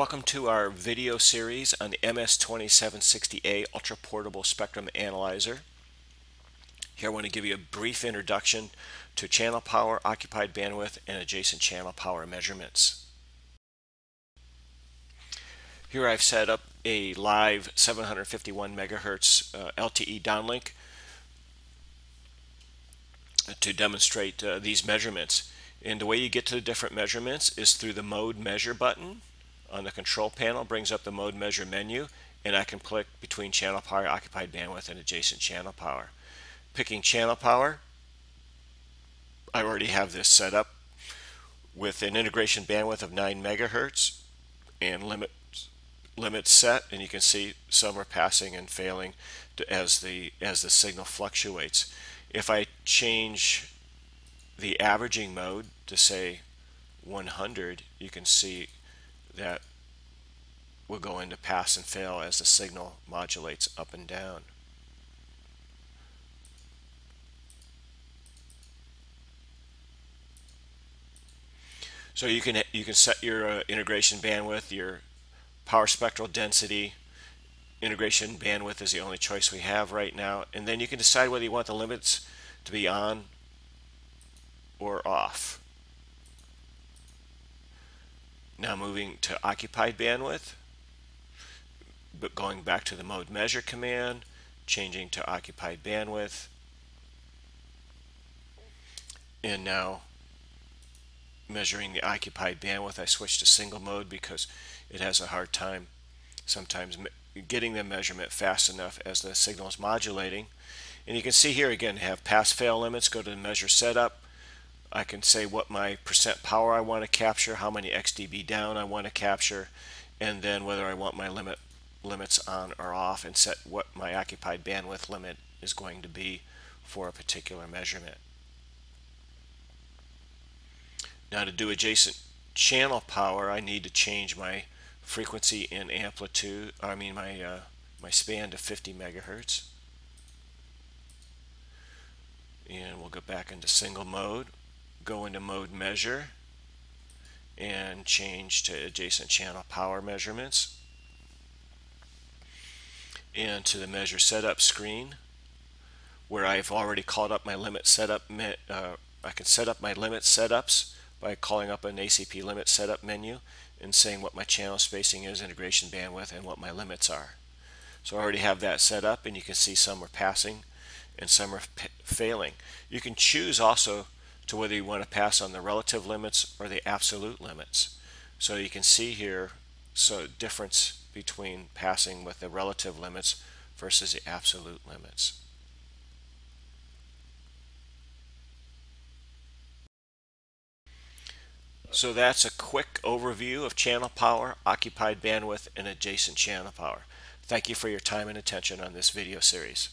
Welcome to our video series on the MS2760A Ultra Portable Spectrum Analyzer. Here I want to give you a brief introduction to channel power, occupied bandwidth, and adjacent channel power measurements. Here I've set up a live 751 megahertz uh, LTE downlink to demonstrate uh, these measurements. And the way you get to the different measurements is through the mode measure button on the control panel brings up the mode measure menu and I can click between channel power, occupied bandwidth, and adjacent channel power. Picking channel power, I already have this set up with an integration bandwidth of 9 megahertz and limit limits set and you can see some are passing and failing to, as the as the signal fluctuates. If I change the averaging mode to say 100 you can see that will go into pass and fail as the signal modulates up and down. So you can you can set your uh, integration bandwidth, your power spectral density. Integration bandwidth is the only choice we have right now, and then you can decide whether you want the limits to be on or off. Now moving to occupied bandwidth, but going back to the mode measure command, changing to occupied bandwidth, and now measuring the occupied bandwidth. I switched to single mode because it has a hard time sometimes getting the measurement fast enough as the signal is modulating. And you can see here again, have pass fail limits, go to the measure setup, I can say what my percent power I want to capture, how many XDB down I want to capture, and then whether I want my limit limits on or off and set what my occupied bandwidth limit is going to be for a particular measurement. Now to do adjacent channel power, I need to change my frequency and amplitude, I mean my, uh, my span to 50 megahertz. And we'll go back into single mode go into mode measure and change to adjacent channel power measurements and to the measure setup screen where I've already called up my limit setup uh, I can set up my limit setups by calling up an ACP limit setup menu and saying what my channel spacing is, integration bandwidth, and what my limits are. So I already have that set up and you can see some are passing and some are failing. You can choose also to whether you want to pass on the relative limits or the absolute limits. So you can see here so difference between passing with the relative limits versus the absolute limits. So that's a quick overview of channel power, occupied bandwidth, and adjacent channel power. Thank you for your time and attention on this video series.